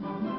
Mm-hmm.